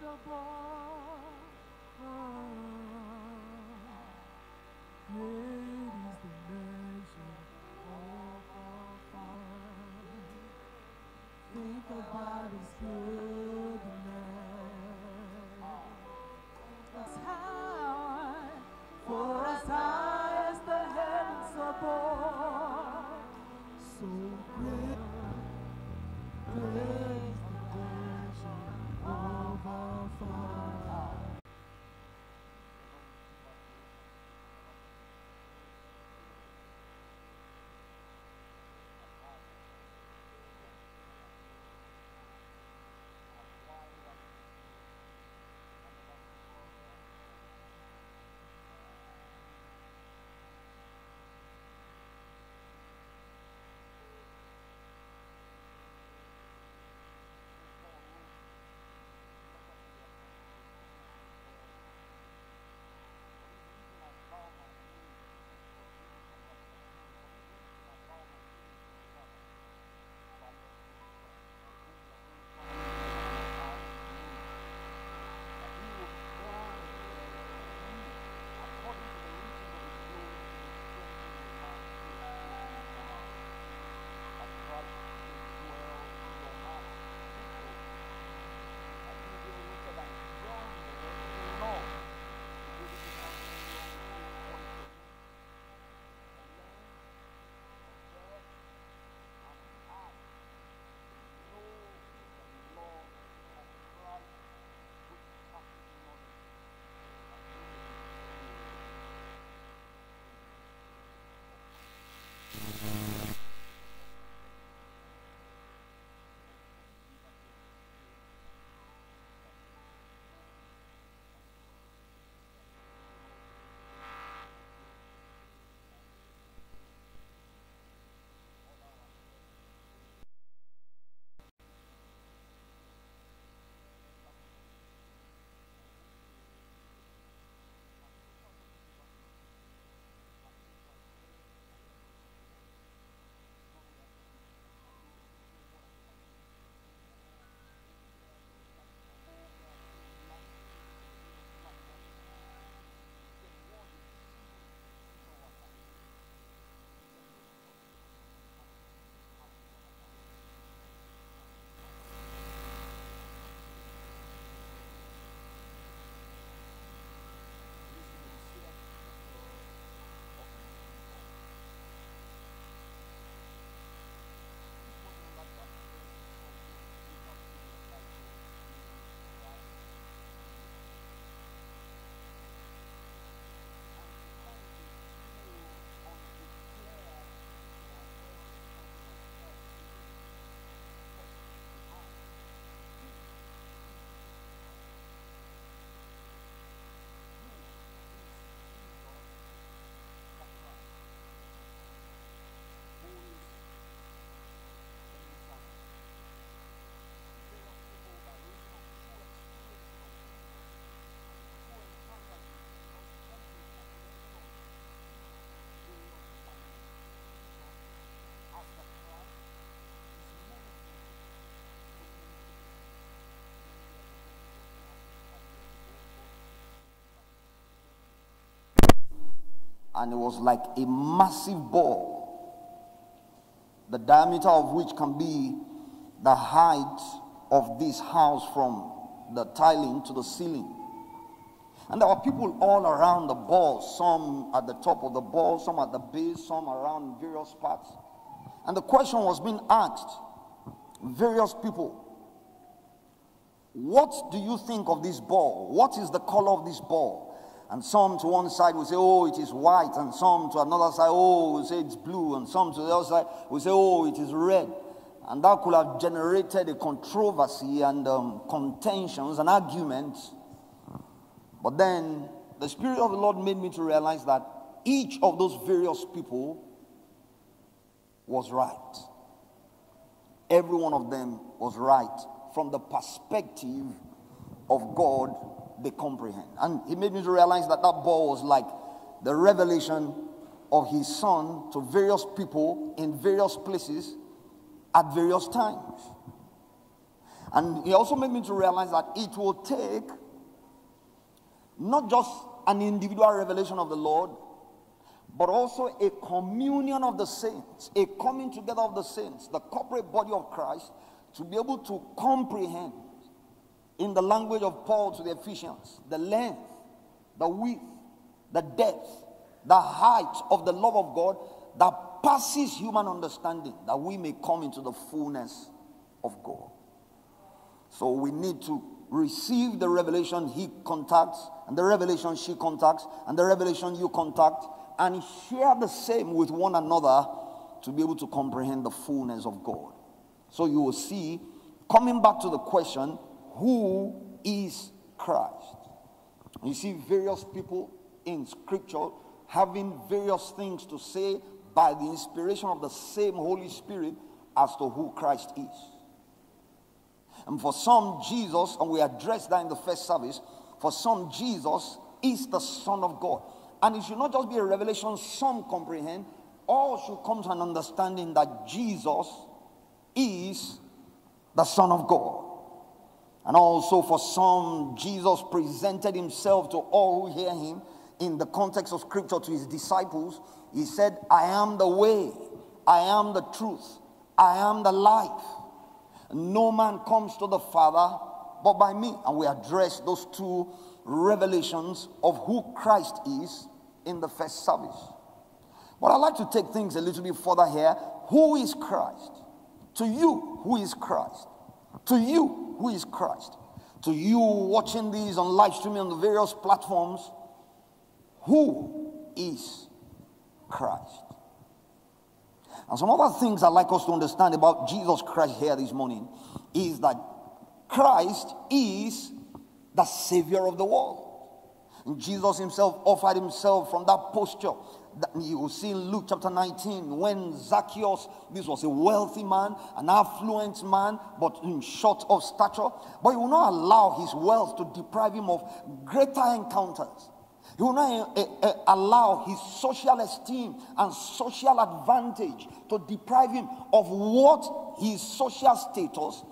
impossible. Oh, great. Think about His good. And it was like a massive ball, the diameter of which can be the height of this house from the tiling to the ceiling. And there were people all around the ball, some at the top of the ball, some at the base, some around various parts. And the question was being asked various people, What do you think of this ball? What is the color of this ball? And some to one side will say, oh, it is white. And some to another side, oh, will say it's blue. And some to the other side will say, oh, it is red. And that could have generated a controversy and um, contentions and arguments. But then the Spirit of the Lord made me to realize that each of those various people was right. Every one of them was right from the perspective of God they comprehend. And he made me to realize that that ball was like the revelation of his son to various people in various places at various times. And he also made me to realize that it will take not just an individual revelation of the Lord, but also a communion of the saints, a coming together of the saints, the corporate body of Christ, to be able to comprehend in the language of Paul to the Ephesians the length, the width, the depth, the height of the love of God that passes human understanding, that we may come into the fullness of God. So we need to receive the revelation he contacts, and the revelation she contacts, and the revelation you contact, and share the same with one another to be able to comprehend the fullness of God. So you will see, coming back to the question, who is Christ? You see various people in scripture having various things to say by the inspiration of the same Holy Spirit as to who Christ is. And for some, Jesus, and we addressed that in the first service, for some, Jesus is the Son of God. And it should not just be a revelation some comprehend, all should come to an understanding that Jesus is the Son of God. And also for some, Jesus presented himself to all who hear him in the context of scripture to his disciples. He said, I am the way, I am the truth, I am the life. No man comes to the Father but by me. And we address those two revelations of who Christ is in the first service. But I'd like to take things a little bit further here. Who is Christ? To you, who is Christ? To you, who is Christ? To you watching these on live streaming on the various platforms, who is Christ? And some other things I'd like us to understand about Jesus Christ here this morning is that Christ is the Savior of the world. And Jesus himself offered himself from that posture. You will see in Luke chapter 19 when Zacchaeus, this was a wealthy man, an affluent man, but in short of stature, but he will not allow his wealth to deprive him of greater encounters he will not uh, uh, allow his social esteem and social advantage to deprive him of what his social status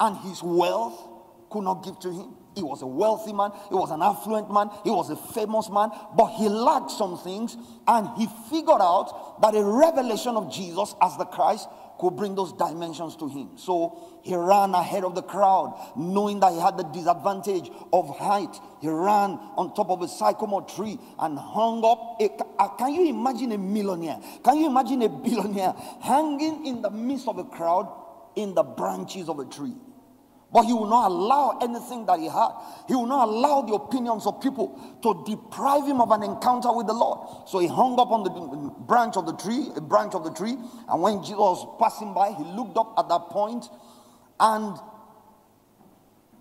and his wealth could not give to him. He was a wealthy man, he was an affluent man, he was a famous man, but he lacked some things and he figured out that a revelation of Jesus as the Christ could bring those dimensions to him. So he ran ahead of the crowd, knowing that he had the disadvantage of height. He ran on top of a sycamore tree and hung up. A, uh, can you imagine a millionaire? Can you imagine a billionaire hanging in the midst of a crowd in the branches of a tree? But he will not allow anything that he had. He will not allow the opinions of people to deprive him of an encounter with the Lord. So he hung up on the branch of the tree, a branch of the tree. And when Jesus was passing by, he looked up at that point, and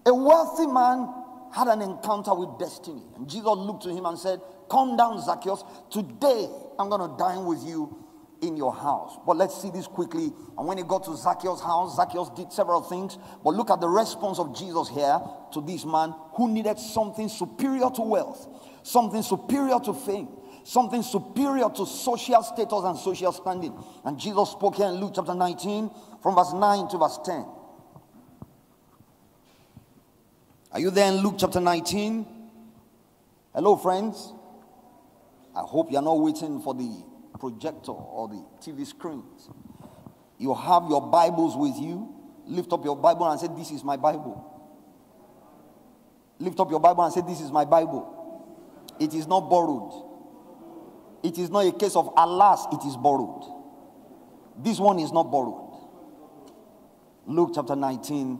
a wealthy man had an encounter with destiny. And Jesus looked to him and said, Come down, Zacchaeus. Today I'm going to dine with you in your house. But let's see this quickly. And when he got to Zacchaeus' house, Zacchaeus did several things. But look at the response of Jesus here to this man who needed something superior to wealth, something superior to fame, something superior to social status and social standing. And Jesus spoke here in Luke chapter 19 from verse 9 to verse 10. Are you there in Luke chapter 19? Hello, friends. I hope you're not waiting for the projector or the TV screens. You have your Bibles with you. Lift up your Bible and say, This is my Bible. Lift up your Bible and say, This is my Bible. It is not borrowed. It is not a case of alas, it is borrowed. This one is not borrowed. Luke chapter 19,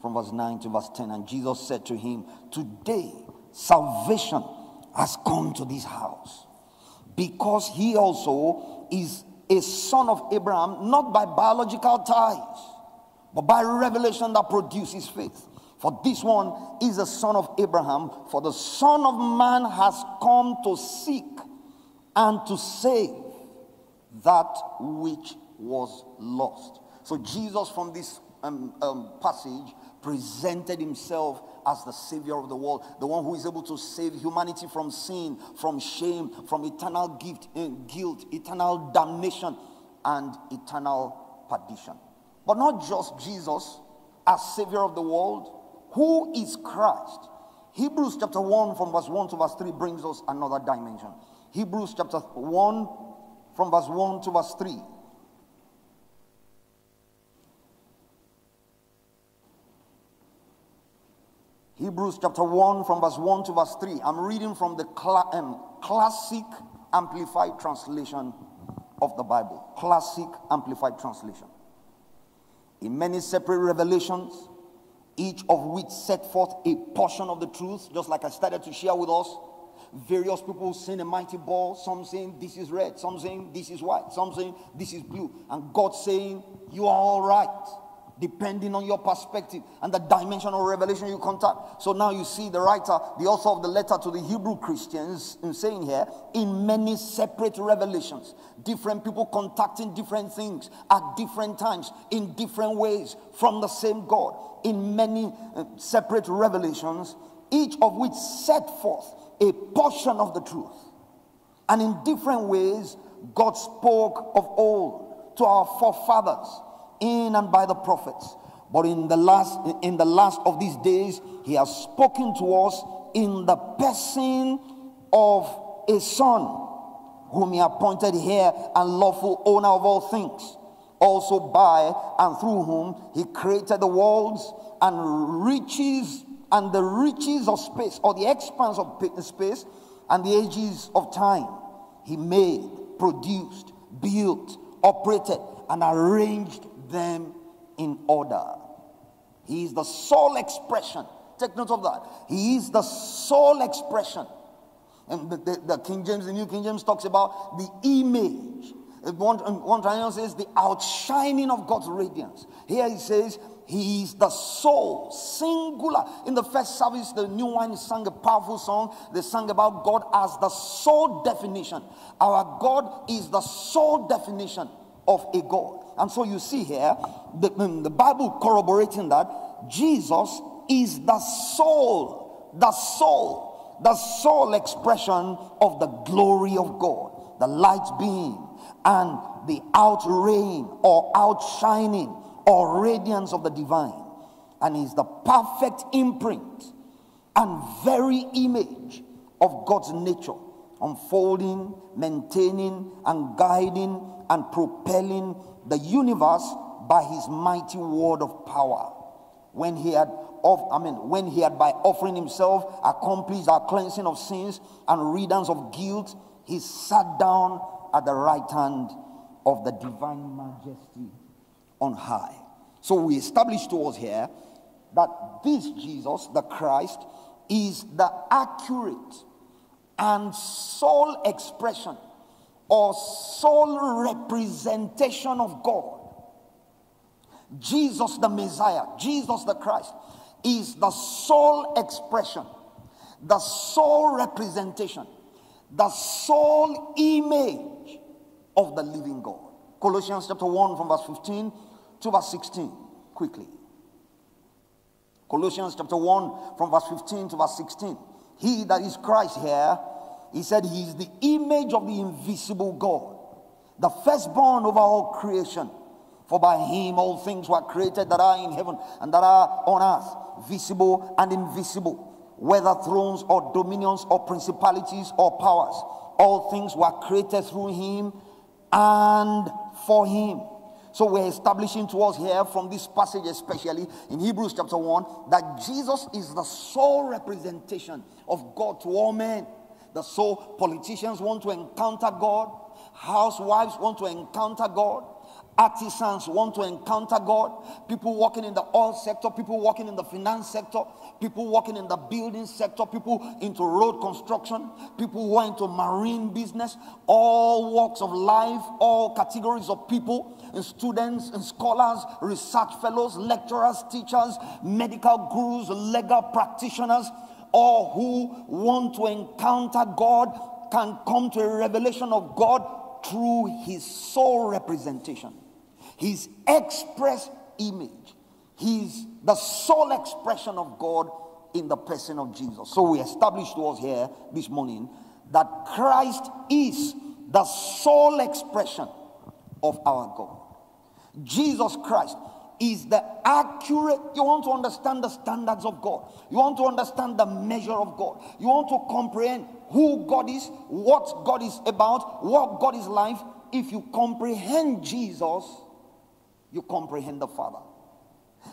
from verse 9 to verse 10. And Jesus said to him, Today salvation has come to this house because he also is a son of Abraham, not by biological ties, but by revelation that produces faith. For this one is a son of Abraham, for the Son of Man has come to seek and to save that which was lost. So, Jesus, from this um, um, passage, presented himself as the savior of the world, the one who is able to save humanity from sin, from shame, from eternal gift, uh, guilt, eternal damnation, and eternal perdition. But not just Jesus as Savior of the world. Who is Christ? Hebrews chapter 1 from verse 1 to verse 3 brings us another dimension. Hebrews chapter 1 from verse 1 to verse 3. Hebrews chapter 1 from verse 1 to verse 3. I'm reading from the cl- um, classic amplified translation of the Bible. Classic amplified translation. In many separate revelations, each of which set forth a portion of the truth, just like I started to share with us. Various people saying a mighty ball, some saying this is red, some saying this is white, some saying this is blue, and God saying, You are all right depending on your perspective and the dimension of revelation you contact. So now you see the writer, the author of the letter to the Hebrew Christians, in saying here, in many separate revelations, different people contacting different things at different times, in different ways, from the same God, in many uh, separate revelations, each of which set forth a portion of the truth. And in different ways, God spoke of all to our forefathers in and by the prophets. But in the last in the last of these days, he has spoken to us in the person of a son whom he appointed heir and lawful owner of all things, also by and through whom he created the worlds and riches and the riches of space or the expanse of space and the ages of time. He made, produced, built, operated, and arranged them in order. He is the sole expression. Take note of that. He is the sole expression. And the, the, the King James, the New King James talks about the image. Uh, one, uh, one translation says the outshining of God's radiance. Here he says he is the sole, singular. In the first service, the new one sang a powerful song. They sang about God as the sole definition. Our God is the sole definition of a God. And so you see here, the, mm, the Bible corroborating that Jesus is the sole, the sole, the sole expression of the glory of God, the light being and the outrain or outshining or radiance of the divine. And is the perfect imprint and very image of God's nature, unfolding, maintaining, and guiding and propelling the universe by his mighty word of power. When he had of, I mean, when he had by offering himself accomplished our cleansing of sins and riddance of guilt, he sat down at the right hand of the divine majesty on high. So we established to us here that this Jesus, the Christ, is the accurate and sole expression or sole representation of God. Jesus the Messiah, Jesus the Christ, is the sole expression, the sole representation, the sole image of the living God. Colossians chapter 1 from verse 15 to verse 16, quickly. Colossians chapter 1 from verse 15 to verse 16. He that is Christ here he said he is the image of the invisible God, the firstborn over all creation. For by him all things were created that are in heaven and that are on earth, visible and invisible, whether thrones or dominions or principalities or powers. All things were created through him and for him. So we're establishing to us here from this passage, especially in Hebrews chapter 1, that Jesus is the sole representation of God to all men. The so politicians want to encounter God, housewives want to encounter God, artisans want to encounter God, people working in the oil sector, people working in the finance sector, people working in the building sector, people into road construction, people who are into marine business, all walks of life, all categories of people, and students and scholars, research fellows, lecturers, teachers, medical gurus, legal practitioners or who want to encounter God can come to a revelation of God through his sole representation, his express image. He's the sole expression of God in the person of Jesus. So we established to us here this morning that Christ is the sole expression of our God. Jesus Christ is the accurate. You want to understand the standards of God. You want to understand the measure of God. You want to comprehend who God is, what God is about, what God is like. If you comprehend Jesus, you comprehend the Father.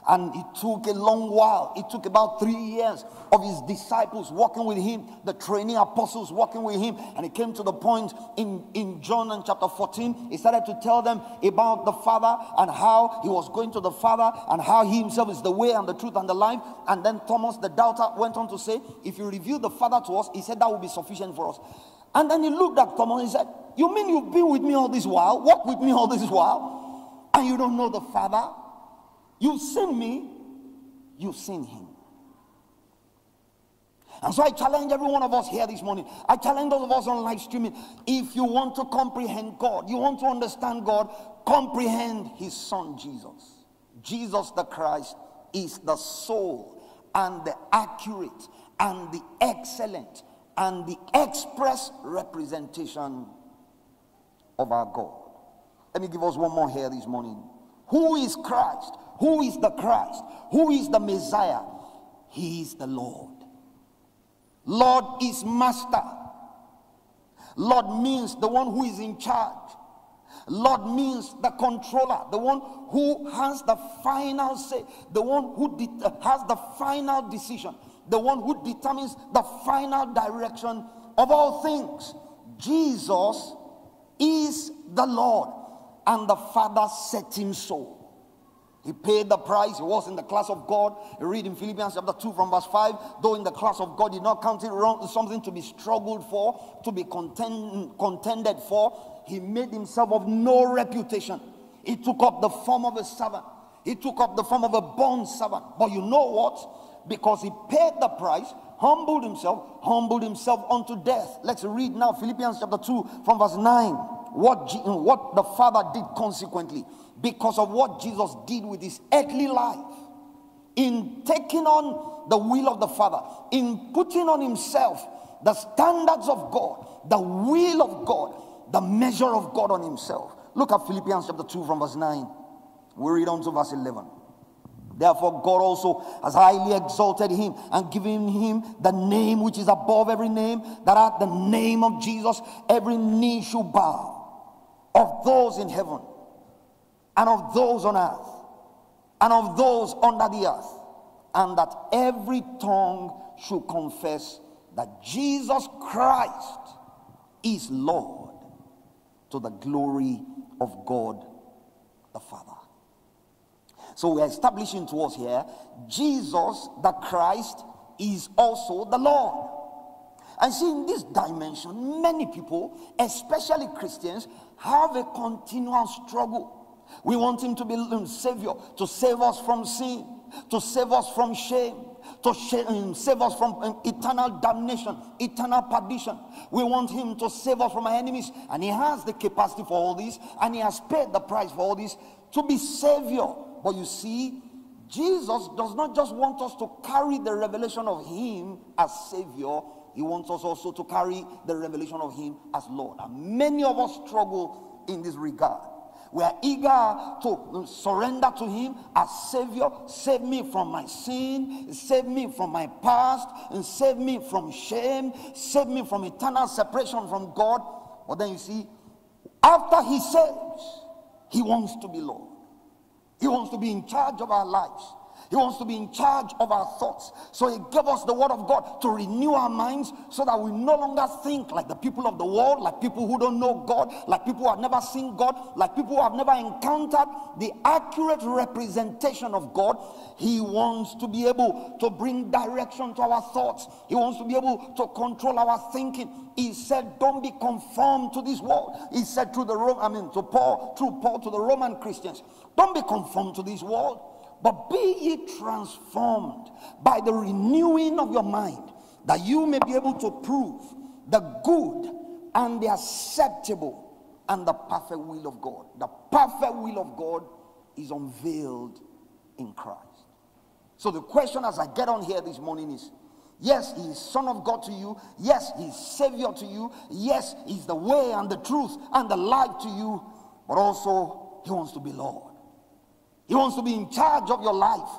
And it took a long while. It took about three years of his disciples walking with him, the training apostles walking with him. And it came to the point in, in John and chapter 14, he started to tell them about the Father and how he was going to the Father and how he himself is the way and the truth and the life. And then Thomas, the doubter, went on to say, If you reveal the Father to us, he said that will be sufficient for us. And then he looked at Thomas and he said, You mean you've been with me all this while, walked with me all this while, and you don't know the Father? You've seen me, you've seen him. And so I challenge every one of us here this morning. I challenge those of us on live streaming. If you want to comprehend God, you want to understand God, comprehend his son Jesus. Jesus the Christ is the sole and the accurate and the excellent and the express representation of our God. Let me give us one more here this morning. Who is Christ? Who is the Christ? Who is the Messiah? He is the Lord. Lord is master. Lord means the one who is in charge. Lord means the controller, the one who has the final say, the one who de- uh, has the final decision, the one who determines the final direction of all things. Jesus is the Lord, and the Father set him so. He paid the price. He was in the class of God. You read in Philippians chapter 2 from verse 5. Though in the class of God, did not count it wrong, something to be struggled for, to be contend, contended for. He made himself of no reputation. He took up the form of a servant. He took up the form of a bond servant. But you know what? Because he paid the price, humbled himself, humbled himself unto death. Let's read now Philippians chapter 2 from verse 9. What, uh, what the Father did consequently because of what Jesus did with his earthly life in taking on the will of the Father, in putting on himself the standards of God, the will of God, the measure of God on himself. Look at Philippians chapter 2 from verse 9. We read on to verse 11. Therefore, God also has highly exalted him and given him the name which is above every name, that at the name of Jesus every knee should bow of those in heaven and of those on earth and of those under the earth, and that every tongue should confess that Jesus Christ is Lord to the glory of God the Father. So we're establishing to us here Jesus the Christ is also the Lord. And see, in this dimension, many people, especially Christians, have a continual struggle we want him to be a savior, to save us from sin, to save us from shame, to um, save us from um, eternal damnation, eternal perdition. We want him to save us from our enemies, and he has the capacity for all this, and he has paid the price for all this to be savior. But you see, Jesus does not just want us to carry the revelation of him as savior, he wants us also to carry the revelation of him as Lord. And many of us struggle in this regard. We are eager to surrender to Him as Savior. Save me from my sin, save me from my past, and save me from shame, save me from eternal separation from God. But then you see, after He saves, He wants to be Lord, He wants to be in charge of our lives. He wants to be in charge of our thoughts. So he gave us the word of God to renew our minds so that we no longer think like the people of the world, like people who don't know God, like people who have never seen God, like people who have never encountered the accurate representation of God. He wants to be able to bring direction to our thoughts. He wants to be able to control our thinking. He said, Don't be conformed to this world. He said to the Roman, I mean to Paul, through Paul to the Roman Christians, don't be conformed to this world but be ye transformed by the renewing of your mind, that you may be able to prove the good and the acceptable and the perfect will of God. The perfect will of God is unveiled in Christ. So the question as I get on here this morning is yes, he is Son of God to you. Yes, he is Savior to you. Yes, he's the way and the truth and the life to you. But also, he wants to be Lord. He wants to be in charge of your life.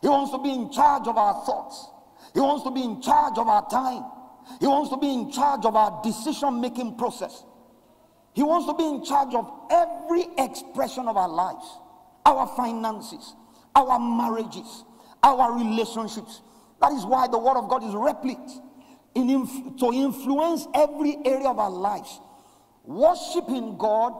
He wants to be in charge of our thoughts. He wants to be in charge of our time. He wants to be in charge of our decision making process. He wants to be in charge of every expression of our lives, our finances, our marriages, our relationships. That is why the Word of God is replete in inf- to influence every area of our lives. Worshiping God,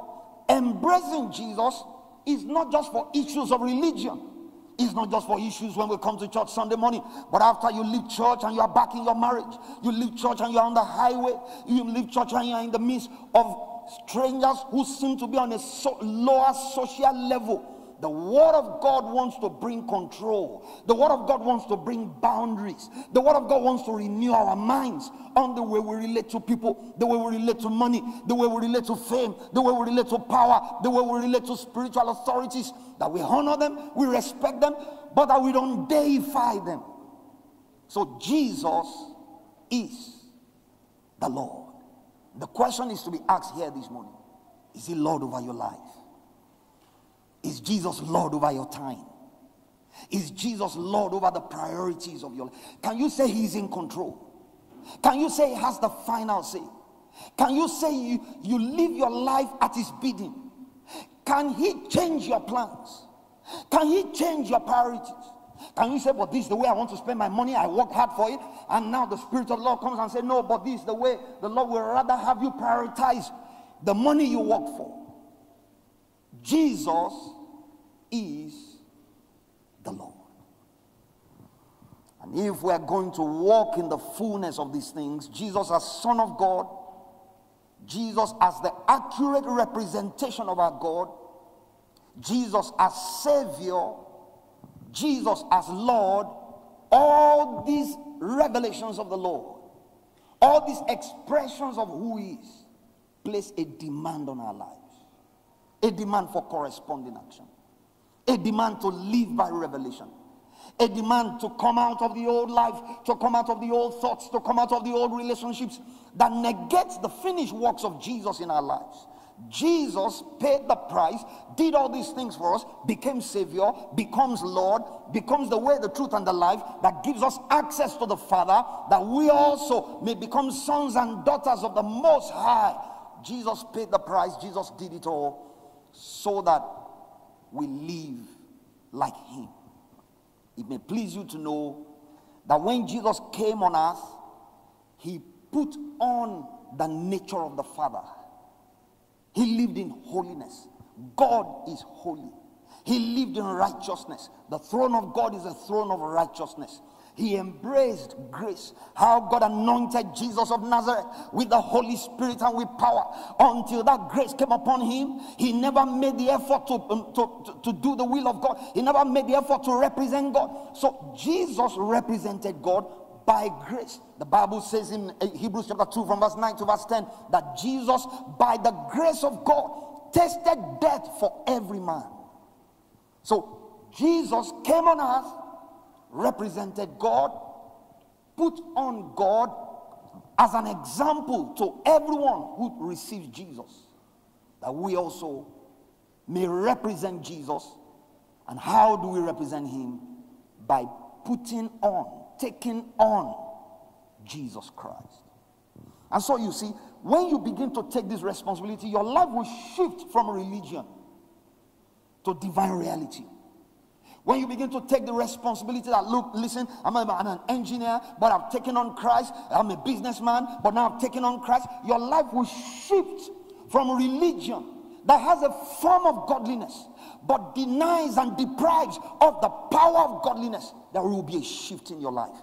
embracing Jesus, is not just for issues of religion. It's not just for issues when we come to church Sunday morning, but after you leave church and you are back in your marriage, you leave church and you are on the highway, you leave church and you are in the midst of strangers who seem to be on a so lower social level. The Word of God wants to bring control. The Word of God wants to bring boundaries. The Word of God wants to renew our minds on the way we relate to people, the way we relate to money, the way we relate to fame, the way we relate to power, the way we relate to spiritual authorities. That we honor them, we respect them, but that we don't deify them. So Jesus is the Lord. The question is to be asked here this morning Is He Lord over your life? Is Jesus Lord over your time? Is Jesus Lord over the priorities of your life? Can you say He's in control? Can you say He has the final say? Can you say you, you live your life at His bidding? Can He change your plans? Can He change your priorities? Can you say, but this is the way I want to spend my money? I worked hard for it. And now the Spirit of the Lord comes and says, no, but this is the way the Lord will rather have you prioritize the money you work for. Jesus is the Lord. And if we are going to walk in the fullness of these things, Jesus as Son of God, Jesus as the accurate representation of our God, Jesus as Savior, Jesus as Lord, all these revelations of the Lord, all these expressions of who He is, place a demand on our lives, a demand for corresponding action, a demand to live by revelation, a demand to come out of the old life, to come out of the old thoughts, to come out of the old relationships that negates the finished works of Jesus in our lives Jesus paid the price, did all these things for us, became Savior, becomes Lord, becomes the way, the truth, and the life that gives us access to the Father, that we also may become sons and daughters of the Most High. Jesus paid the price, Jesus did it all so that we live like Him. It may please you to know that when Jesus came on earth, He put on the nature of the Father. He lived in holiness. God is holy. He lived in righteousness. The throne of God is a throne of righteousness. He embraced grace. How God anointed Jesus of Nazareth with the Holy Spirit and with power until that grace came upon him. He never made the effort to, um, to, to, do the will of God, he never made the effort to represent God. So Jesus represented God by grace. The Bible says in uh, Hebrews chapter 2 from verse 9 to verse 10 that Jesus, by the grace of God, tasted death for every man. So Jesus came on earth, represented God, put on God as an example to everyone who receives Jesus. That we also may represent Jesus. And how do we represent him? By putting on taking on Jesus Christ. And so you see, when you begin to take this responsibility, your life will shift from religion to divine reality. When you begin to take the responsibility that, look, listen, I'm, I'm, an engineer, but I've taken on Christ. I'm a businessman, but now I've taken on Christ. Your life will shift from religion that has a form of godliness, but denies and deprives of the power of godliness there will be a shift in your life.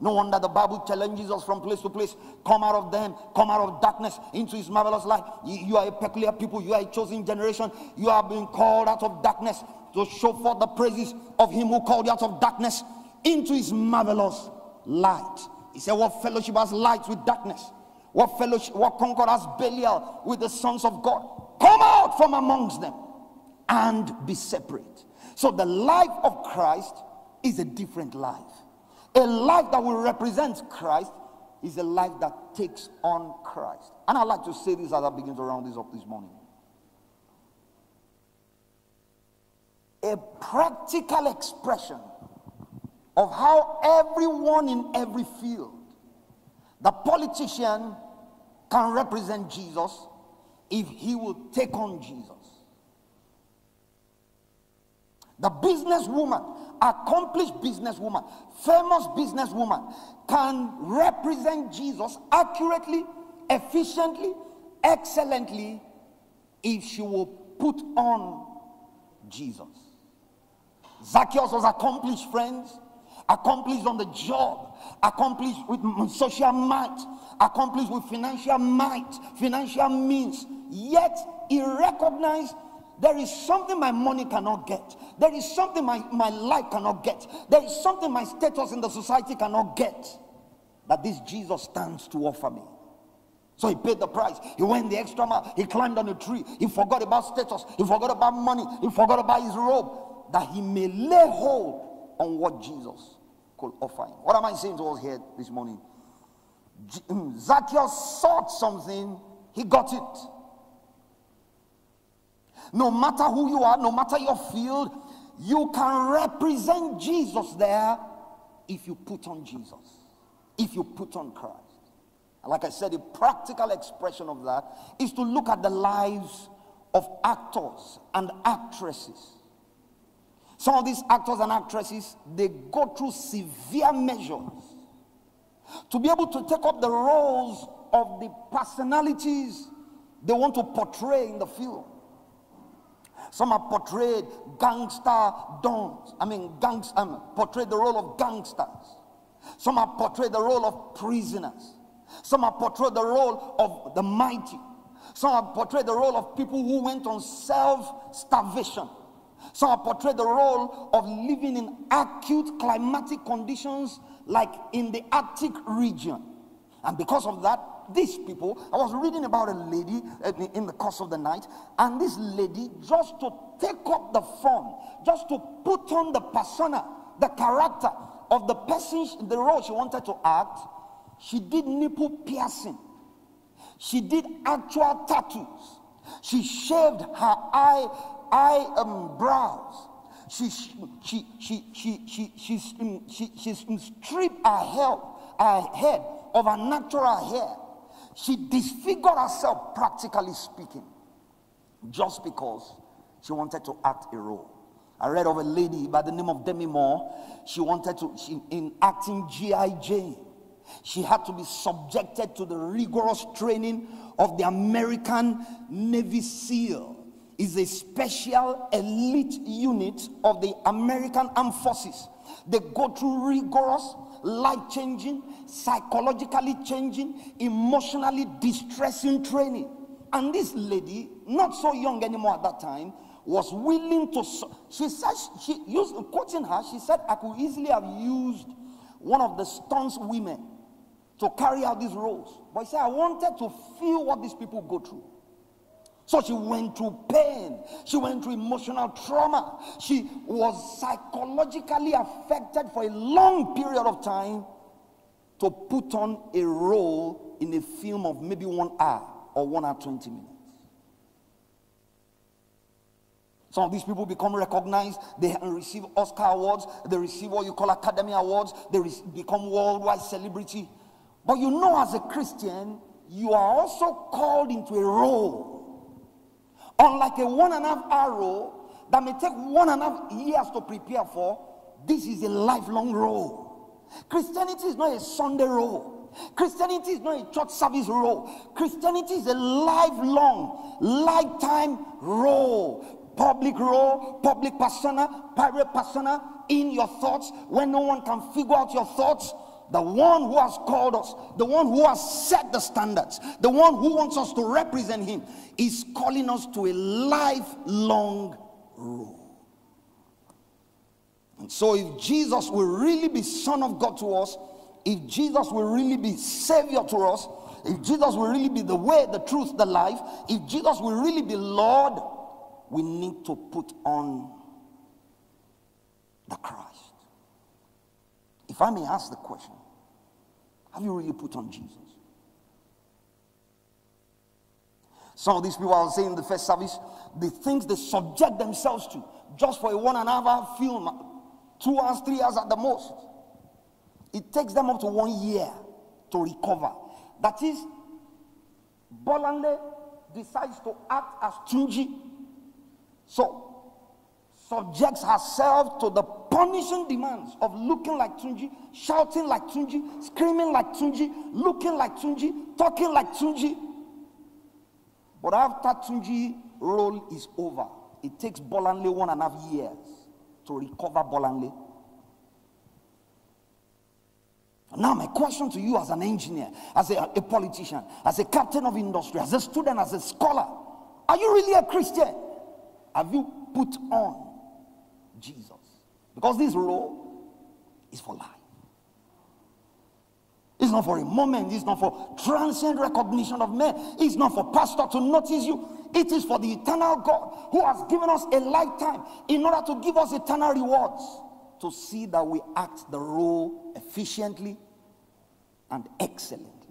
No wonder the Bible challenges us from place to place. Come out of them, come out of darkness into his marvelous light. You, you, are a peculiar people, you are a chosen generation. You are being called out of darkness to show forth the praises of him who called you out of darkness into his marvelous light. He said, What fellowship has light with darkness? What fellowship, what concord has Belial with the sons of God? Come out from amongst them and be separate. So the life of Christ is a different life. A life that will represent Christ is a life that takes on Christ. And I'd like to say this as I begin to round this up this morning. A practical expression of how everyone in every field, the politician can represent Jesus if he will take on Jesus. The businesswoman, accomplished businesswoman, famous businesswoman, can represent Jesus accurately, efficiently, excellently if she will put on Jesus. Zacchaeus was accomplished, friends, accomplished on the job, accomplished with social might, accomplished with financial might, financial means. Yet he recognized there is something my money cannot get. There is something my, my life cannot get. There is something my status in the society cannot get. That this Jesus stands to offer me. So he paid the price. He went the extra mile. He climbed on a tree. He forgot about status. He forgot about money. He forgot about his robe. That he may lay hold on what Jesus could offer him. What am I saying to us here this morning? Mm, Zacchaeus sought something, he got it. No matter who you are, no matter your field, you can represent Jesus there if you put on Jesus, if you put on Christ. And like I said, a practical expression of that is to look at the lives of actors and actresses. Some of these actors and actresses, they go through severe measures to be able to take up the roles of the personalities they want to portray in the film. Some are portrayed gangster dons. I mean, gangs, um, portrayed the role of gangsters. Some are portrayed the role of prisoners. Some are portrayed the role of the mighty. Some are portrayed the role of people who went on self starvation. Some are portrayed the role of living in acute climatic conditions like in the Arctic region. And because of that, these people, I was reading about a lady uh, in the course of the night, and this lady, just to take up the form, just to put on the persona, the character of the person, the role she wanted to act, she did nipple piercing. She did actual tattoos. She shaved her eye, eye am brows. She, she, she, she, she, she, she, she, she, stripped her hair, her head of her natural hair. She disfigured herself, practically speaking, just because she wanted to act a role. I read of a lady by the name of Demi Moore. She wanted to, she, in acting G.I. Jane, she had to be subjected to the rigorous training of the American Navy SEAL. Is a special elite unit of the American Armed Forces. They go through rigorous life changing, psychologically changing, emotionally distressing training. And this lady, not so young anymore at that time, was willing to. She said, she used, quoting her, she said, I could easily have used one of the stunts women to carry out these roles. But she said, I wanted to feel what these people go through. So she went through pain. She went through emotional trauma. She was psychologically affected for a long period of time to put on a role in a film of maybe one hour or one hour 20 minutes. Some of these people become recognized. They receive Oscar awards. They receive what you call Academy Awards. They become worldwide celebrity. But you know, as a Christian, you are also called into a role Unlike a one and a half arrow that may take one and a half years to prepare for, this is a lifelong role. Christianity is not a Sunday role. Christianity is not a church service role. Christianity is a lifelong, lifetime role. Public role, public persona, private persona, in your thoughts, when no one can figure out your thoughts, the one who has called us, the one who has set the standards, the one who wants us to represent him, is calling us to a lifelong rule. And so, if Jesus will really be Son of God to us, if Jesus will really be Savior to us, if Jesus will really be the way, the truth, the life, if Jesus will really be Lord, we need to put on the Christ. If I may ask the question, have you really put on Jesus? Some of these people I was saying in the first service, the things they subject themselves to, just for a one and a half hour film, two hours, three hours at the most. It takes them up to one year to recover. That is, Bolanle decides to act as Tunji. So, subjects herself to the punishing demands of looking like Tunji, shouting like Tunji, screaming like Tunji, looking like Tunji, talking like Tunji. But after Tunji role is over, it takes Bolanle one and a half years to recover Bolanle. Now, my question to you as an engineer, as a, a, politician, as a captain of industry, as a student, as a scholar, are you really a Christian? Have you put on Jesus? Because this role is for life. It's not for a moment, it's not for transient recognition of men, it's not for pastor to notice you. It is for the eternal God who has given us a lifetime in order to give us eternal rewards to see that we act the role efficiently and excellently.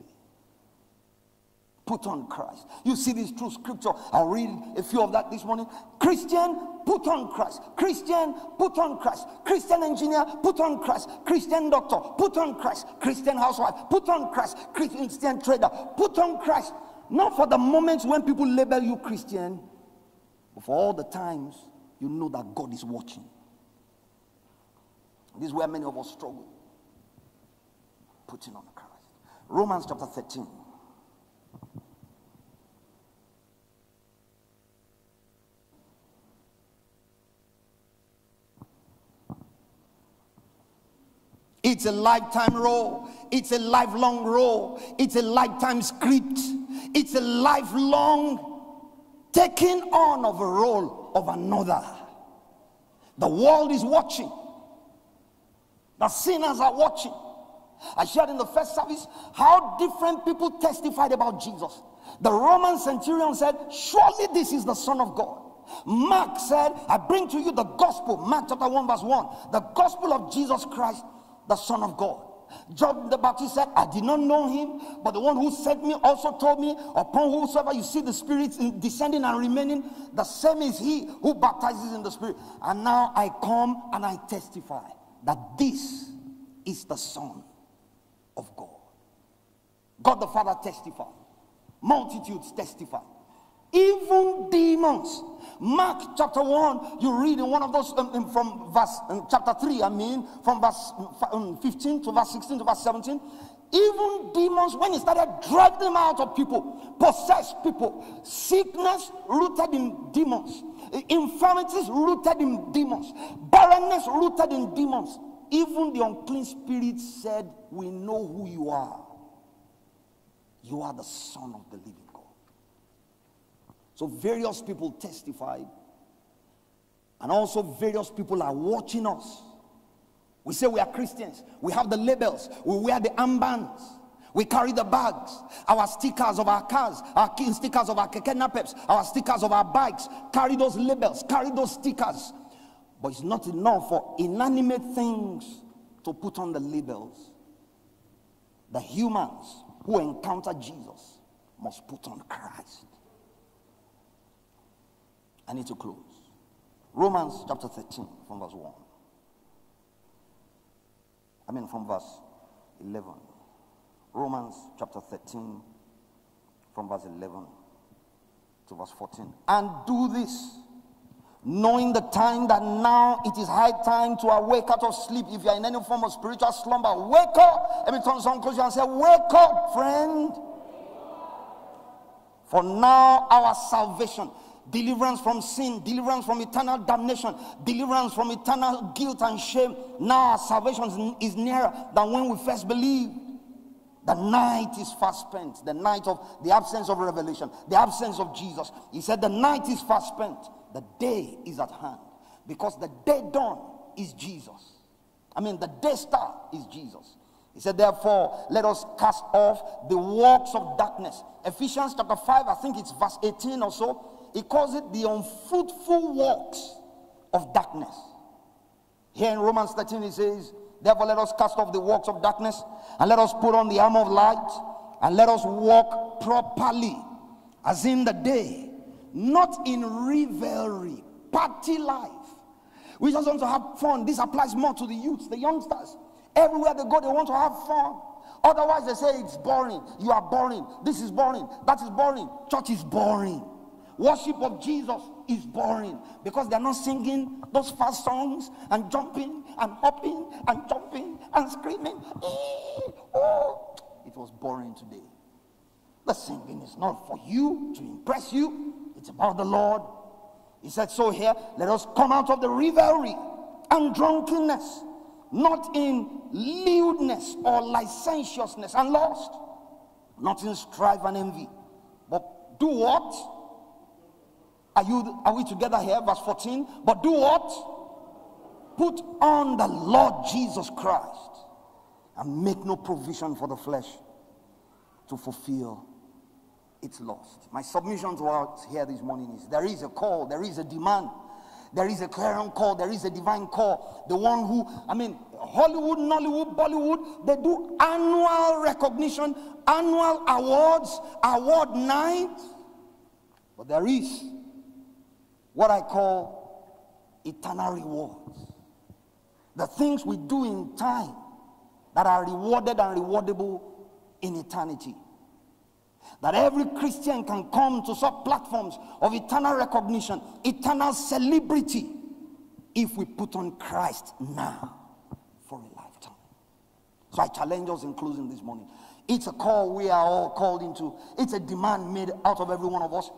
Put on Christ. You see this true scripture. I'll read a few of that this morning. Christian, put on Christ. Christian, put on Christ. Christian engineer, put on Christ. Christian doctor, put on Christ. Christian housewife, put on Christ. Christian trader, put on Christ. Not for the moments when people label you Christian, but for all the times you know that God is watching. This is where many of us struggle. Putting on Christ. Romans chapter 13. It's a lifetime role. It's a lifelong role. It's a lifetime script. It's a lifelong taking on of a role of another. The world is watching. The sinners are watching. I shared in the first service how different people testified about Jesus. The Roman centurion said, Surely this is the Son of God. Mark said, I bring to you the gospel, Mark chapter 1, verse 1, the gospel of Jesus Christ, the Son of God. John the Baptist said, I did not know him, but the one who sent me also told me, Upon whosoever you see the Spirit descending and remaining, the same is he who baptizes in the Spirit. And now I come and I testify that this is the Son of God. God the Father testified, multitudes testified, even demons Mark chapter 1, you read in one of those um, um from verse um, chapter 3, I mean, from verse um, 15 to verse 16 to verse 17. Even demons, when he started driving them out of people, possessed people, sickness rooted in demons, infirmities rooted in demons, barrenness rooted in demons. Even the unclean spirit said, We know who you are. You are the Son of the living so various people testified. And also various people are watching us. We say we are Christians. We have the labels. We wear the armbands. We carry the bags, our stickers of our cars, our stickers of our keke our stickers of our bikes. Carry those labels, carry those stickers. But it's not enough for inanimate things to put on the labels. The humans who encounter Jesus must put on Christ. I need to close. Romans chapter 13, from verse 1. I mean, from verse 11. Romans chapter 13, from verse 11 to verse 14. And do this, knowing the time that now it is high time to awake out of sleep. If you are in any form of spiritual slumber, wake up. Let me turn someone close and say, Wake up, friend. For now our salvation deliverance from sin, deliverance from eternal damnation, deliverance from eternal guilt and shame. Now salvation is nearer than when we first believed. The night is fast spent. The night of the absence of revelation, the absence of Jesus. He said, The night is fast spent. The day is at hand. Because the day dawn is Jesus. I mean, the day star is Jesus. He said, Therefore, let us cast off the works of darkness. Ephesians chapter 5, I think it's verse 18 or so he calls it the unfruitful works of darkness. Here in Romans 13, he says, Therefore, let us cast off the works of darkness and let us put on the armor of light and let us walk properly as in the day, not in revelry, party life, We just want to have fun. This applies more to the youths, the youngsters. Everywhere they go, they want to have fun. Otherwise, they say it's boring. You are boring. This is boring. That is boring. Church is boring. Worship of Jesus is boring because they're not singing those fast songs and jumping and hopping and jumping and screaming. Oh, it was boring today. The singing is not for you to impress you, it's about the Lord. He said, So here, let us come out of the revelry and drunkenness, not in lewdness or licentiousness and lust, not in strife and envy, but do what? Are you are we together here? Verse 14. But do what? Put on the Lord Jesus Christ and make no provision for the flesh to fulfill its lust. My submission to us here this morning is there is a call, there is a demand, there is a clarion call, there is a divine call. The one who, I mean, Hollywood, Nollywood, Bollywood, they do annual recognition, annual awards, award night. But there is what I call eternal rewards. The things we do in time that are rewarded and rewardable in eternity. That every Christian can come to such platforms of eternal recognition, eternal celebrity, if we put on Christ now for a lifetime. So I challenge us in closing this morning. It's a call we are all called into, it's a demand made out of every one of us.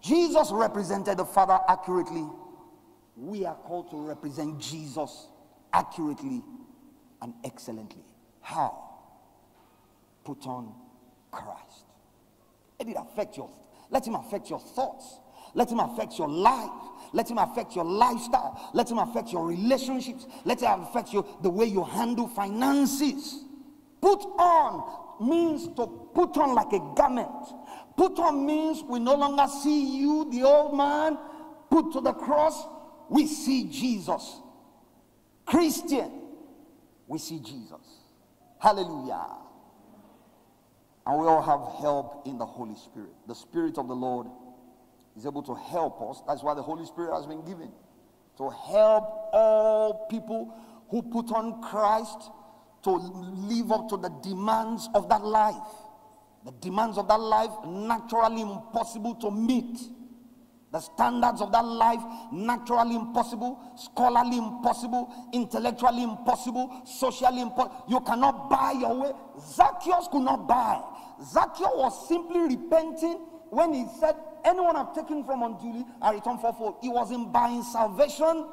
Jesus represented the Father accurately. We are called to represent Jesus accurately and excellently. How? Put on Christ. Let it affect your let him affect your thoughts. Let him affect your life. Let him affect your lifestyle. Let him affect your relationships. Let him affect you the way you handle finances. Put on means to put on like a garment. Put on means we no longer see you, the old man, put to the cross. We see Jesus. Christian, we see Jesus. Hallelujah. And we all have help in the Holy Spirit. The Spirit of the Lord is able to help us. That's why the Holy Spirit has been given to help all people who put on Christ to live up to the demands of that life. The demands of that life naturally impossible to meet. The standards of that life, naturally impossible, scholarly impossible, intellectually impossible, socially impossible. You cannot buy your way. Zacchaeus could not buy. Zacchaeus was simply repenting when he said, Anyone I've taken from unduly, I return fourfold. He wasn't buying salvation,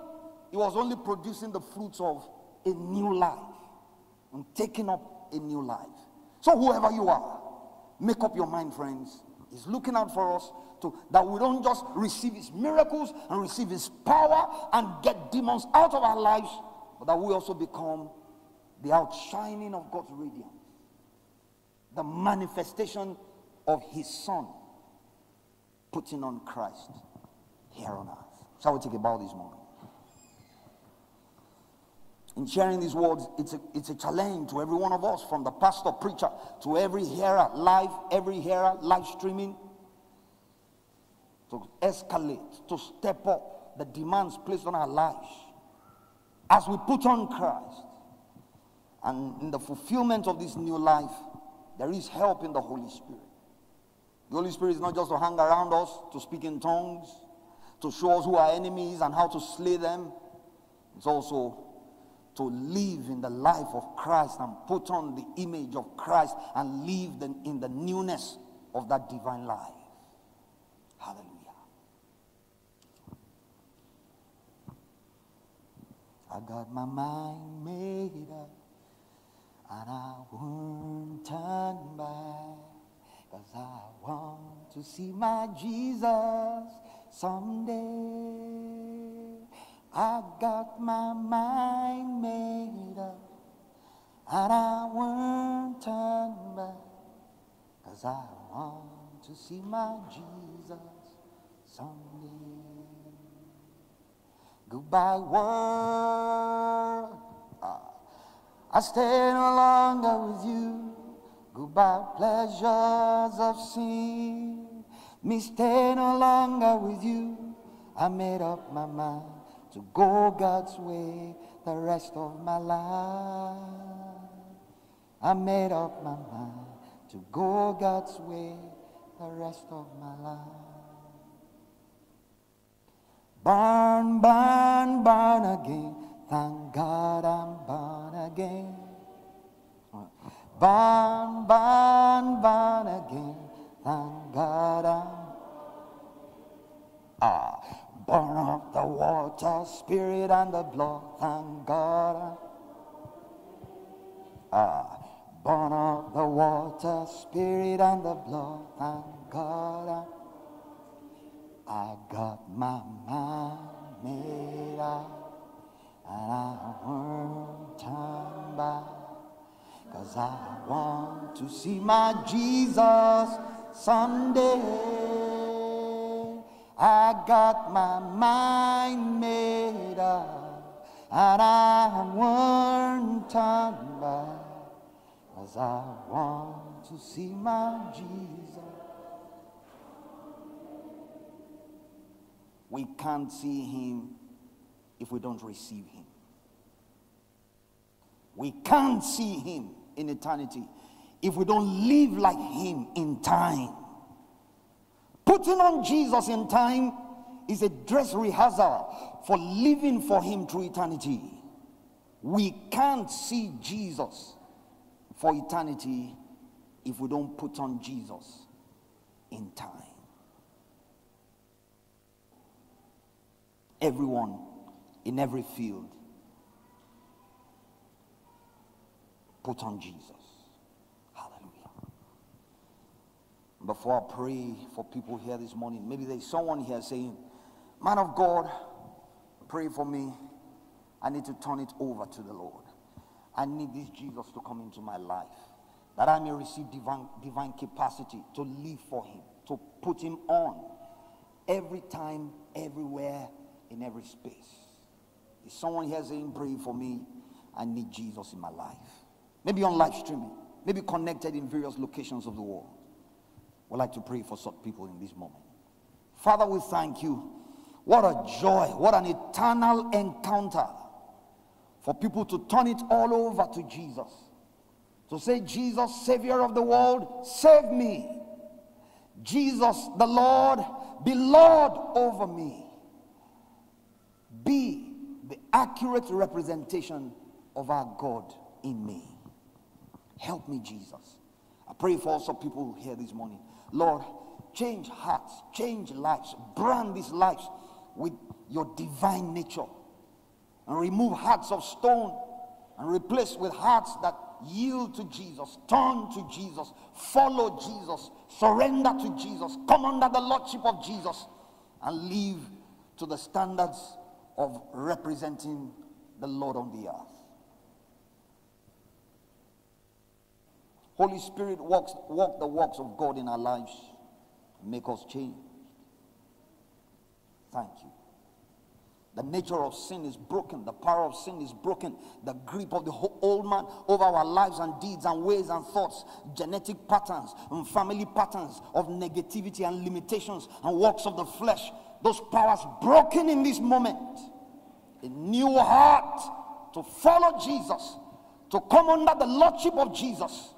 he was only producing the fruits of a new life and taking up a new life. So, whoever you are, make up your mind, friends. He's looking out for us to that we don't just receive his miracles and receive his power and get demons out of our lives, but that we also become the outshining of God's radiance, the manifestation of his son, putting on Christ here on earth. Shall we take a bow this morning? In sharing these words, it's a, it's a challenge to every one of us, from the pastor, preacher, to every hearer live, every hearer live streaming, to escalate, to step up the demands placed on our lives as we put on Christ. And in the fulfillment of this new life, there is help in the Holy Spirit. The Holy Spirit is not just to hang around us, to speak in tongues, to show us who our enemies and how to slay them. It's also to live in the life of Christ and put on the image of Christ and live the, in the newness of that divine life. Hallelujah. I got my mind made up and I won't turn back because I want to see my Jesus someday. I got my mind made up and I won't turn back cause I want to see my Jesus someday. Goodbye world, I stay no longer with you. Goodbye pleasures of sin, me stay no longer with you. I made up my mind to go God's way the rest of my life. I made up my mind to go God's way the rest of my life. Born, born, born again. Thank God I'm born again. Born, born, born again. Thank God I'm ah, born of the water, spirit, and the blood. Thank God ah, born of the water, spirit, and the blood. Thank God I got my mind made up and I won't turn back. Cause I want to see my Jesus someday. I got my mind made up and I won't turn back. Cause I want to see my Jesus. We can't see him if we don't receive him. We can't see him in eternity if we don't live like him in time. Putting on Jesus in time is a dress rehearsal for living for him through eternity. We can't see Jesus for eternity if we don't put on Jesus in time. Everyone in every field put on Jesus. Hallelujah. Before I pray for people here this morning, maybe there's someone here saying, Man of God, pray for me. I need to turn it over to the Lord. I need this Jesus to come into my life that I may receive divine, divine capacity to live for Him, to put Him on every time, everywhere, in every space. Is someone here saying, Pray for me? I need Jesus in my life. Maybe on live streaming, maybe connected in various locations of the world. We'd like to pray for such people in this moment. Father, we thank you. What a joy, what an eternal encounter for people to turn it all over to Jesus. To say, Jesus, Savior of the world, save me. Jesus, the Lord, be Lord over me. Be the accurate representation of our God in me. Help me, Jesus. I pray for also people here this morning. Lord, change hearts, change lives, brand these lives with your divine nature. And remove hearts of stone and replace with hearts that yield to Jesus, turn to Jesus, follow Jesus, surrender to Jesus, come under the Lordship of Jesus, and live to the standards of representing the Lord on the earth. Holy Spirit walks, walk the works of God in our lives. Make us change. Thank you. The nature of sin is broken. The power of sin is broken. The grip of the old man over our lives and deeds and ways and thoughts, genetic patterns and family patterns of negativity and limitations and works of the flesh. Those powers broken in this moment. A new heart to follow Jesus, to come under the lordship of Jesus,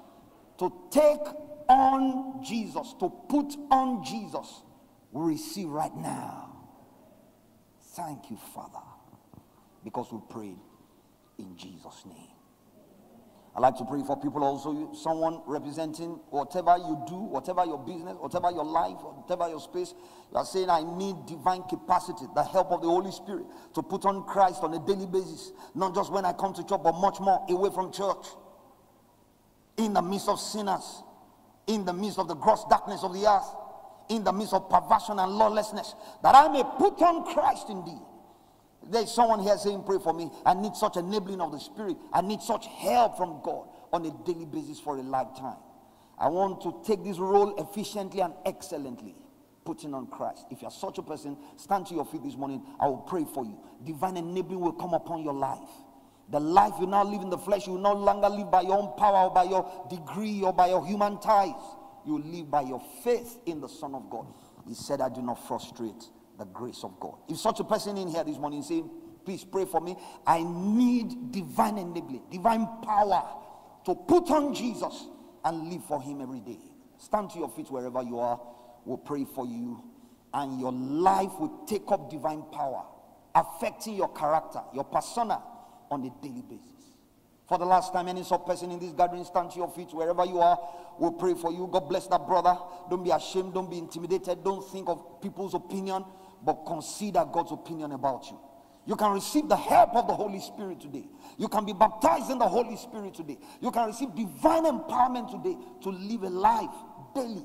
to take on Jesus, to put on Jesus, we receive right now. Thank you, Father, because we prayed in Jesus' name. I'd like to pray for people also, someone representing whatever you do, whatever your business, whatever your life, whatever your space. You are saying, I need divine capacity, the help of the Holy Spirit to put on Christ on a daily basis, not just when I come to church, but much more away from church, in the midst of sinners, in the midst of the gross darkness of the earth, in the midst of perversion and lawlessness, that I may put on Christ indeed. There's someone here saying, Pray for me. I need such enabling of the Spirit. I need such help from God on a daily basis for a lifetime. I want to take this role efficiently and excellently, putting on Christ. If you're such a person, stand to your feet this morning. I will pray for you. Divine enabling will come upon your life. The life you now live in the flesh, you no longer live by your own power or by your degree or by your human ties. You live by your faith in the Son of God. He said, I do not frustrate the grace of God. If such a person in here this morning saying, Please pray for me. I need divine enabling, divine power to put on Jesus and live for Him every day. Stand to your feet wherever you are. We'll pray for you, and your life will take up divine power, affecting your character, your persona on a daily basis. For the last time, any sub person in this gathering, stand to your feet wherever you are. We'll pray for you. God bless that brother. Don't be ashamed. Don't be intimidated. Don't think of people's opinion, but consider God's opinion about you. You can receive the help of the Holy Spirit today. You can be baptized in the Holy Spirit today. You can receive divine empowerment today to live a life daily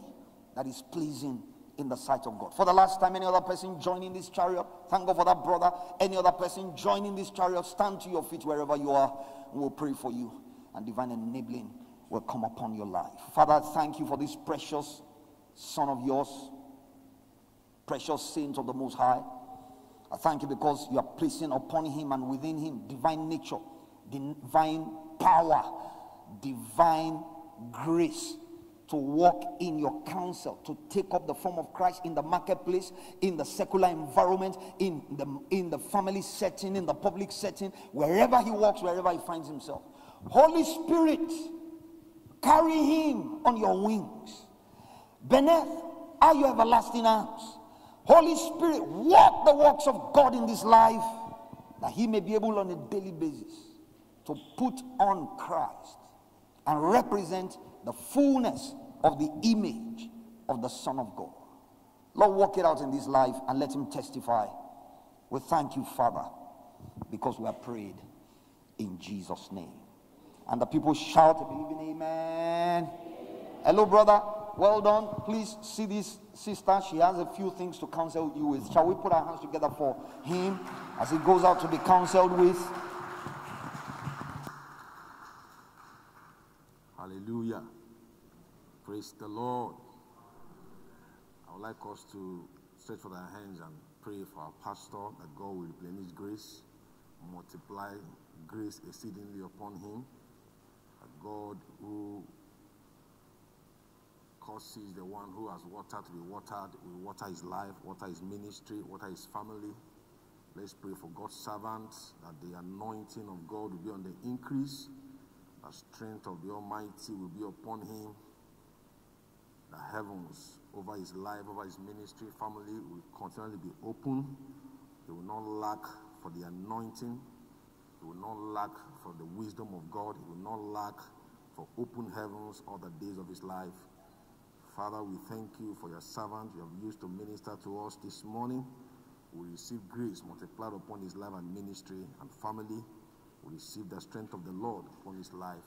that is pleasing in the sight of God. For the last time, any other person joining this chariot, thank God for that brother. Any other person joining this chariot, stand to your feet wherever you are We will pray for you, and divine enabling will come upon your life. Father, thank you for this precious son of yours, precious saint of the Most High. I thank you because you are placing upon him and within him divine nature, divine power, divine grace to walk in your counsel, to take up the form of Christ in the marketplace, in the secular environment, in the, in the family setting, in the public setting, wherever he walks, wherever he finds himself. Holy Spirit, carry him on your wings. Beneath are your everlasting arms. Holy Spirit, walk the works of God in this life that he may be able on a daily basis to put on Christ and represent the fullness of the image of the Son of God. Lord, work it out in this life and let him testify. We thank you, Father, because we have prayed in Jesus' name. And the people shout, believing, Amen. Hello, brother. Well done. Please see this sister. She has a few things to counsel you with. Shall we put our hands together for him as he goes out to be counseled with? Hallelujah. Praise the Lord. I would like us to stretch for our hands and pray for our pastor that God will replenish grace, multiply grace exceedingly upon him. That God who causes the one who has water to be watered will water his life, water his ministry, water his family. Let's pray for God's servants that the anointing of God will be on the increase, the strength of the Almighty will be upon him the heavens over his life, over his ministry, family will continually be open. He will not lack for the anointing. He will not lack for the wisdom of God. He will not lack for open heavens all the days of his life. Father, we thank you for your servant you have used to minister to us this morning. We receive grace multiplied upon his life and ministry and family. We receive the strength of the Lord upon his life.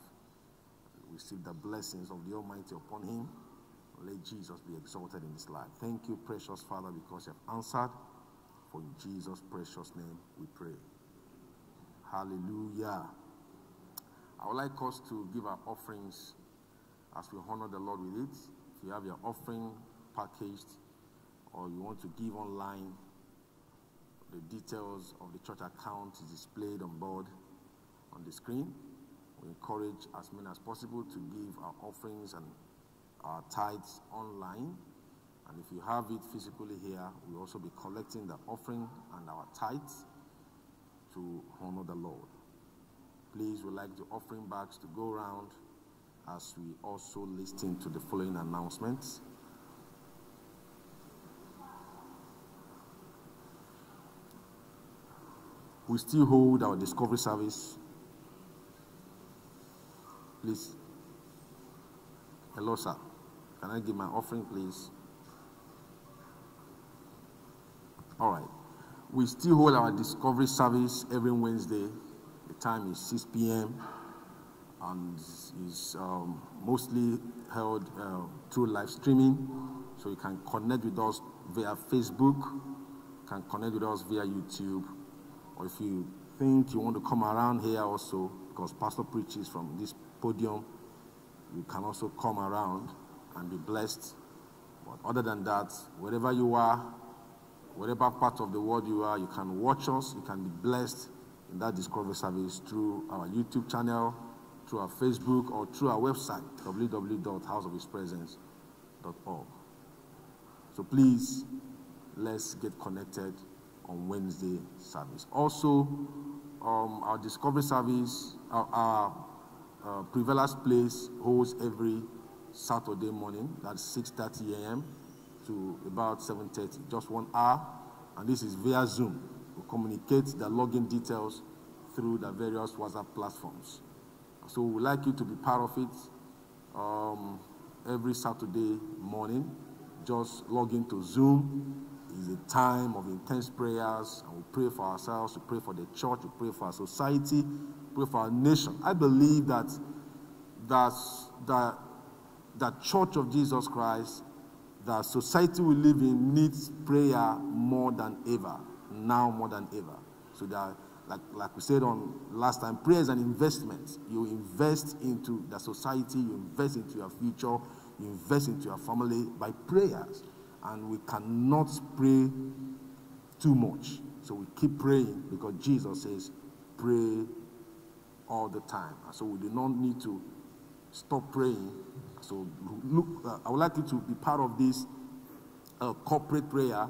We receive the blessings of the Almighty upon him. Let Jesus be exalted in his life. Thank you, precious Father, because you have answered. For in Jesus' precious name we pray. Hallelujah. I would like us to give our offerings as we honor the Lord with it. If you have your offering packaged or you want to give online, the details of the church account is displayed on board on the screen. We encourage as many as possible to give our offerings and our tithes online. And if you have it physically here, we'll also be collecting the offering and our tithes to honor the Lord. Please, we'd like the offering bags to go around as we also listen to the following announcements. We still hold our discovery service. Please. Hello, sir. Can I give my offering, please? All right. We still hold our discovery service every Wednesday. The time is 6 p.m. and is um, mostly held uh, through live streaming. So you can connect with us via Facebook, can connect with us via YouTube, or if you think you want to come around here also, because Pastor preaches from this podium, you can also come around and be blessed. But other than that, wherever you are, whatever part of the world you are, you can watch us, you can be blessed in that discovery service through our YouTube channel, through our Facebook, or through our website, www.houseofhispresence.org. So please, let's get connected on Wednesday service. Also, um, our discovery service, our, our uh, Place holds every Saturday morning. That's 6:30 a.m. to about 7:30, just one hour, and this is via Zoom. We communicate the login details through the various WhatsApp platforms. So we'd like you to be part of it um, every Saturday morning. Just log into Zoom. It's a time of intense prayers, and we pray for ourselves, we pray for the church, we pray for our society, pray for our nation. I believe that that's, that the Church of Jesus Christ, the society we live in needs prayer more than ever, now more than ever. So that like, like we said on last time, prayer is an investment. You invest into the society, you invest into your future, you invest into your family by prayers. And we cannot pray too much. So we keep praying because Jesus says, pray all the time. So we do not need to stop praying. So look, uh, I would like you to be part of this uh, corporate prayer.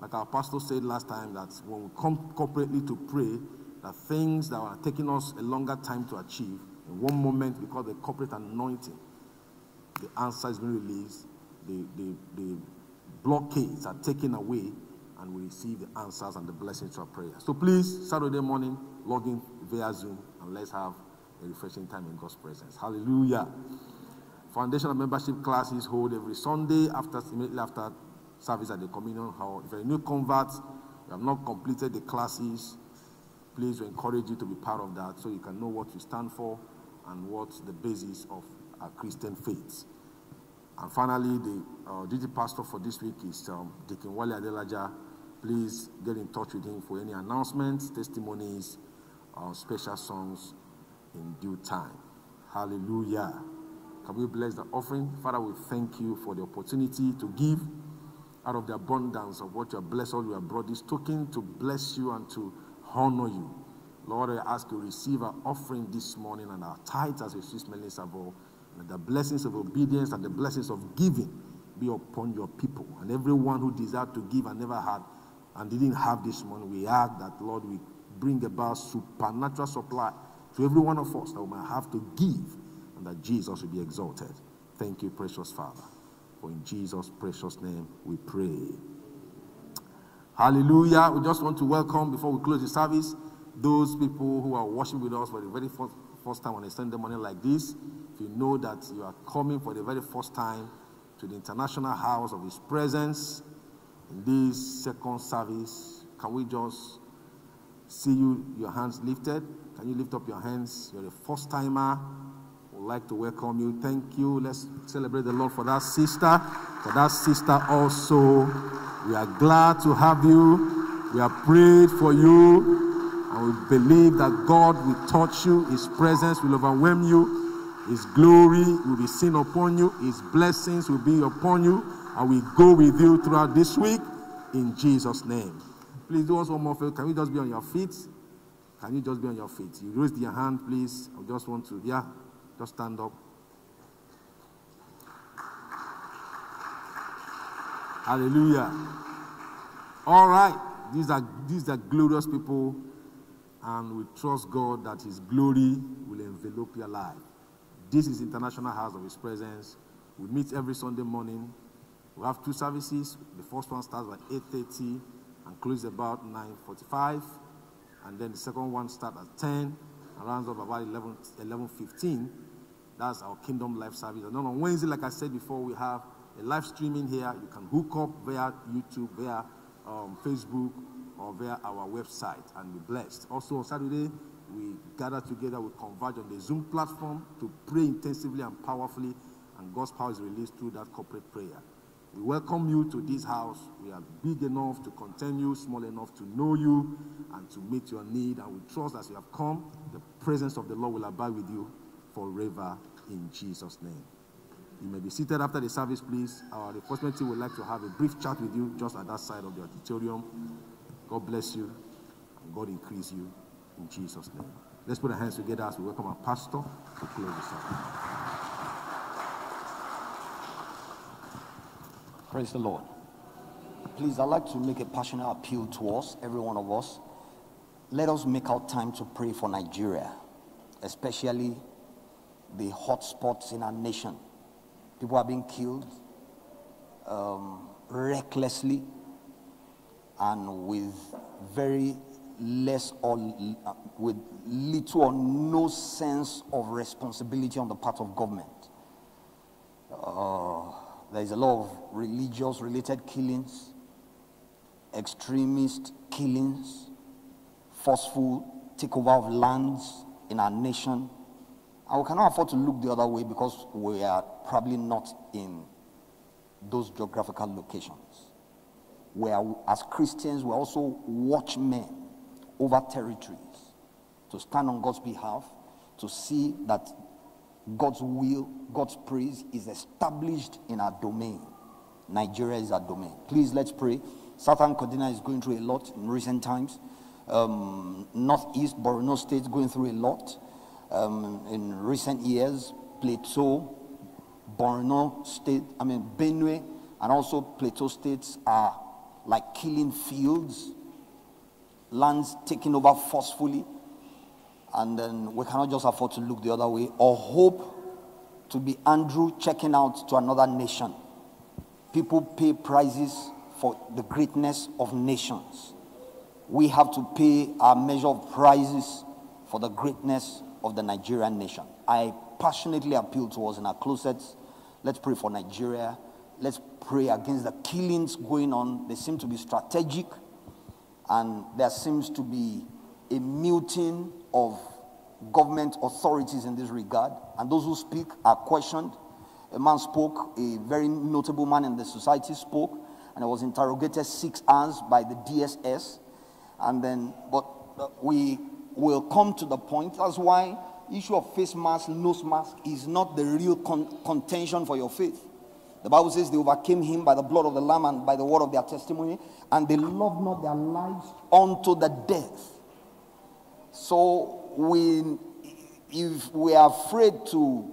Like our pastor said last time, that when we come corporately to pray, that things that are taking us a longer time to achieve, in one moment, because the corporate anointing, the answer is being released, the, the, the blockades are taken away, and we receive the answers and the blessings to our prayer. So please, Saturday morning, log in via Zoom, and let's have a refreshing time in God's presence. Hallelujah. Foundational membership classes hold every Sunday after immediately after service at the communion hall. If you're a new convert, you have not completed the classes, please we encourage you to be part of that so you can know what you stand for and what's the basis of our Christian faith. And finally, the uh, duty pastor for this week is um, Deacon Wale Adelaja. Please get in touch with him for any announcements, testimonies, uh, special songs in due time. Hallelujah. Can we bless the offering? Father, we thank you for the opportunity to give out of the abundance of what you have blessed us. We have brought this token to bless you and to honor you. Lord, I ask you to receive our offering this morning and our tithes as a sweet smelling savour. And the blessings of obedience and the blessings of giving be upon your people. And everyone who desired to give and never had and didn't have this morning, we ask that, Lord, we bring about supernatural supply to every one of us that we might have to give and that Jesus will be exalted. Thank you, precious Father. For in Jesus' precious name we pray. Hallelujah. We just want to welcome, before we close the service, those people who are worshiping with us for the very first, first time on a Sunday morning like this. If you know that you are coming for the very first time to the International House of His Presence in this second service, can we just see you, your hands lifted? Can you lift up your hands? You're a first timer. Like to welcome you. Thank you. Let's celebrate the Lord for that sister. For that sister also we are glad to have you. We have prayed for you. And we believe that God will touch you. His presence will overwhelm you. His glory will be seen upon you. His blessings will be upon you. And we go with you throughout this week in Jesus' name. Please do us one more favor. Can you just be on your feet? Can you just be on your feet? You raise your hand, please. I just want to, yeah, just stand up. Hallelujah. All right. These are, these are glorious people, and we trust God that His glory will envelop your life. This is International House of His Presence. We meet every Sunday morning. We have two services. The first one starts at 8.30 and closes about 9.45. And then the second one starts at 10 and runs up about 11, 11.15. That's our Kingdom Life service. And then on Wednesday, like I said before, we have a live streaming here. You can hook up via YouTube, via um, Facebook, or via our website and be blessed. Also on Saturday, we gather together, we converge on the Zoom platform to pray intensively and powerfully, and God's power is released through that corporate prayer. We welcome you to this house. We are big enough to contain you, small enough to know you, and to meet your need. And we trust as you have come, the presence of the Lord will abide with you forever in Jesus' name. You may be seated after the service, please. Our reinforcement team would like to have a brief chat with you just at that side of the auditorium. God bless you and God increase you in Jesus' name. Let's put our hands together as we welcome our pastor to close the service. Praise the Lord. Please, I'd like to make a passionate appeal to us, every one of us. Let us make out time to pray for Nigeria, especially the hot spots in our nation. People are being killed um, recklessly and with very less or uh, with little or no sense of responsibility on the part of government. Uh, there is a lot of religious related killings, extremist killings, forceful takeover of lands in our nation. And we cannot afford to look the other way because we are probably not in those geographical locations. Where, as Christians, we're also watchmen over territories to stand on God's behalf, to see that God's will, God's praise is established in our domain. Nigeria is our domain. Please let's pray. Southern Kaduna is going through a lot in recent times. Um, Northeast Borno State is going through a lot. Um, in recent years, Plateau, Borno State, I mean Benue, and also Plateau states are like killing fields, lands taken over forcefully and then we cannot just afford to look the other way or hope to be Andrew checking out to another nation. People pay prices for the greatness of nations. We have to pay our measure of prices for the greatness of the Nigerian nation. I passionately appeal to us in our closets. Let's pray for Nigeria. Let's pray against the killings going on. They seem to be strategic, and there seems to be a muting of government authorities in this regard, and those who speak are questioned. A man spoke, a very notable man in the society spoke, and he was interrogated six hours by the DSS. And then, but uh, we will come to the point. That's why issue of face mask, nose mask is not the real con- contention for your faith. The Bible says they overcame him by the blood of the Lamb and by the word of their testimony, and they loved not their lives unto the death. So we, if we are afraid to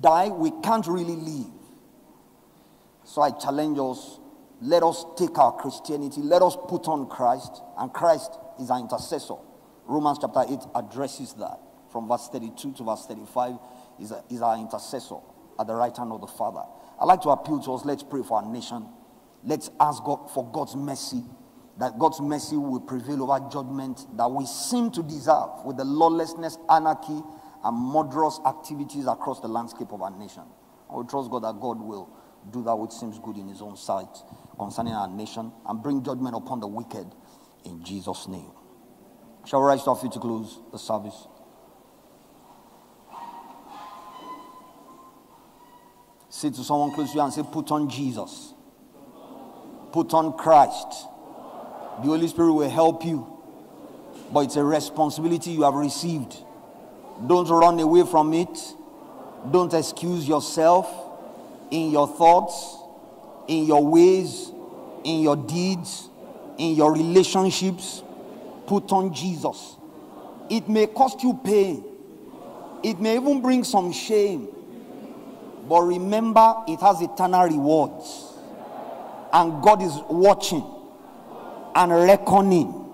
die, we can't really live. So I challenge us let us take our Christianity, let us put on Christ, and Christ is our intercessor. Romans chapter 8 addresses that from verse 32 to verse 35 is, a, is our intercessor at the right hand of the Father. I'd like to appeal to us let's pray for our nation. Let's ask God for God's mercy that God's mercy will prevail over judgment that we seem to deserve with the lawlessness, anarchy, and murderous activities across the landscape of our nation. I will trust God that God will do that which seems good in His own sight concerning our nation and bring judgment upon the wicked in Jesus' name. Shall we rise to our feet to close the service? Say to someone close to you and say, Put on Jesus. Put on Christ. The Holy Spirit will help you. But it's a responsibility you have received. Don't run away from it. Don't excuse yourself in your thoughts, in your ways, in your deeds, in your relationships. Put on Jesus. It may cost you pain, it may even bring some shame. But remember, it has eternal rewards. And God is watching and reckoning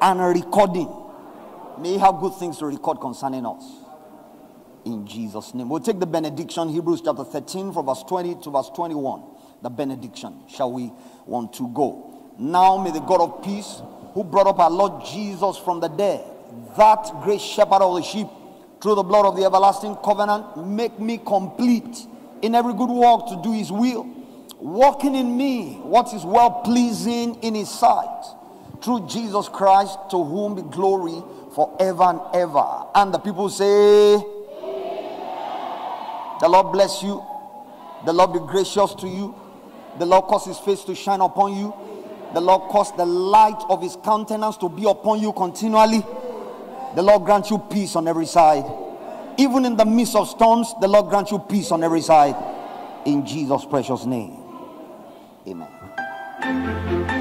and recording. May have good things to record concerning us. In Jesus' name. We'll take the benediction, Hebrews chapter 13, from verse 20 to verse 21. The benediction. Shall we want to go? Now may the God of peace, who brought up our Lord Jesus from the dead, that great shepherd of the sheep, through the blood of the everlasting covenant, make me complete in every good work to do his will working in me what is well pleasing in his sight through Jesus Christ to whom be glory forever and ever. And the people say. The Lord bless you. The Lord be gracious to you. The Lord cause his face to shine upon you. The Lord cause the light of his countenance to be upon you continually. The Lord grant you peace on every side. Even in the midst of storms, the Lord grant you peace on every side. In Jesus' precious name. Amen.